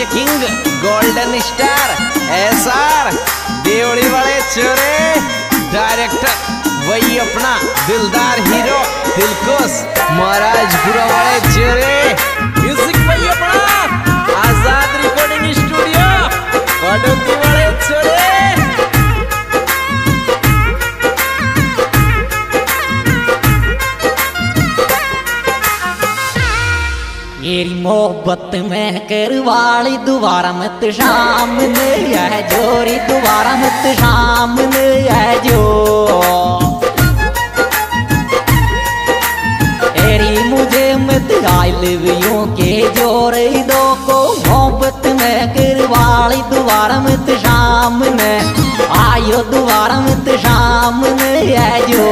DJ king golden star S R Devdi वाले चोरे director वही अपना दिलदार हीरो दिलकोश महाराज गुरु वाले चोरे म्यूज़िक वही अपना, आज़ाद रिकॉर्डिंग स्टूडियो वाले चोरे मेरी मोहब्बत में करवाली, दोबारा मत शाम ने यह जोरी दोबारा मत शाम ने यह जो। तेरी मुझे मत आई लिव यू के ज़ोर दो को मोहब्बत में करवाली, दोबारा मत शाम ने आयो दोबारा मत शाम ने यह जो।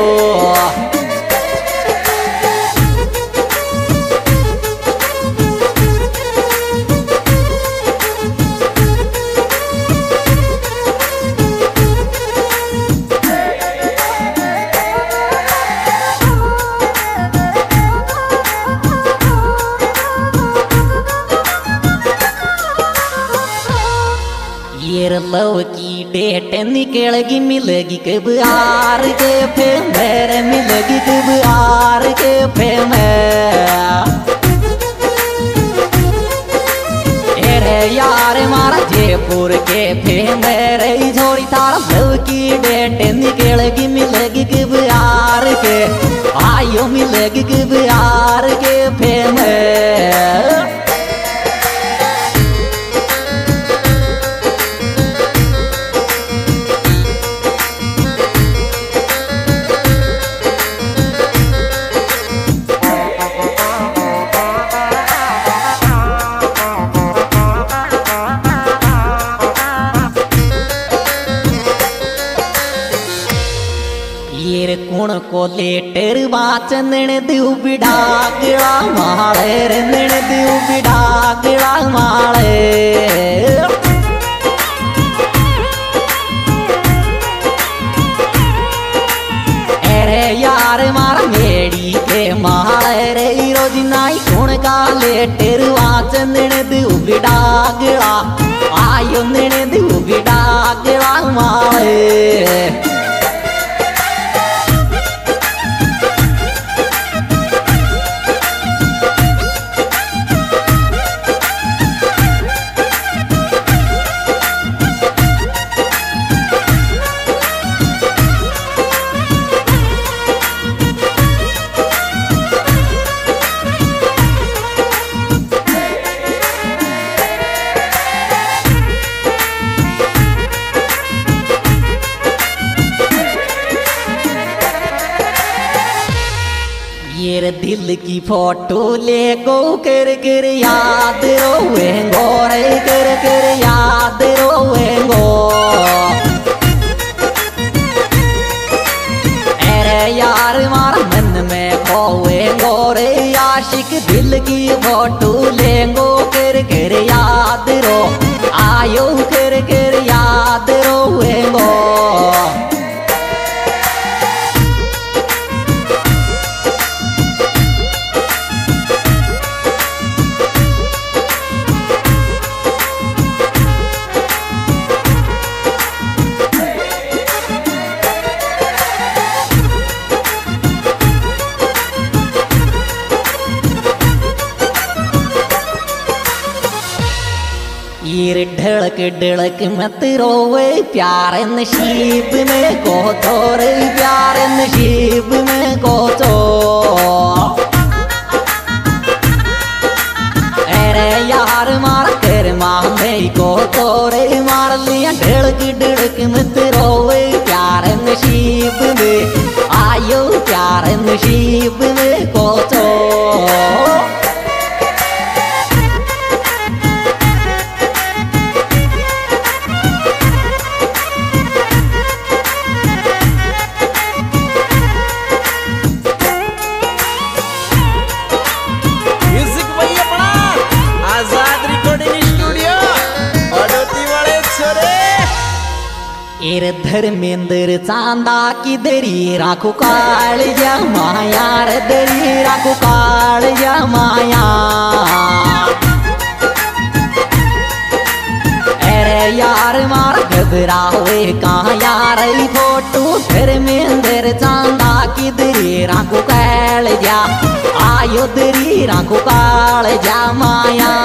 लव की डेट निकलेगी मिलेगी कब आर के फिर मेरे मिलेगी कब आर के फिर मेरे यार मारा जयपुर के फिर मेरे छोड़ी तारा लव की डेट निकलेगी मिलेगी कब आर के। आयो मिलेगी कब आर ईर कुण को लेटर वाचनण दिउ बिडागड़ा माळे रंदण दिउ बिडागड़ा माळे। अरे यार मार मेड़ी के माळे रे रोज नाई कुण का लेटर वाचनण दिउ बिडागड़ा आयो नण दिउ बिडागड़ा माळे। ये दिल की फ़ोटो ले गो कर कर याद रोएंगो, रे कर कर याद रोएंगो। अरे यार मार मन में खोएंगो, रे आशिक दिल की फ़ोटो लेंगो कर कर याद रो। आयो कर ईर ढड़क ढड़क मत रोवे प्यार नसीब में को तोर प्यार नसीब में को तो अरे यार मार कर मामे को तोरे मार लिया ढड़क ढड़क मत रोवे प्यार नसीब में आयो प्यार नसीब में को एर धर्मेंद्र चांदा की दरी, राखू काल या मायार दरी, राखू काल या माया। अरे यार मार घबरा हुए कहा यार फ़ोटो, धर्मेंद्र चांदा की दरी, राखू काल जा आयो दरी, राखू काल जा माया।